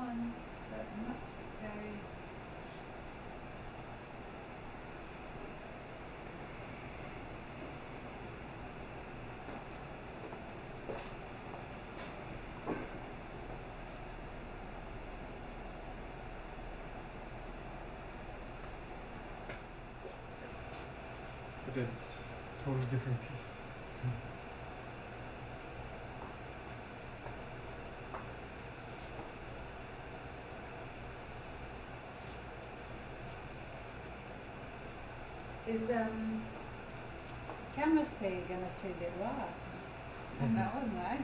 once, but not very. But it's a totally different piece. Is the um, camera stay gonna stay there? Wow. And that was nice.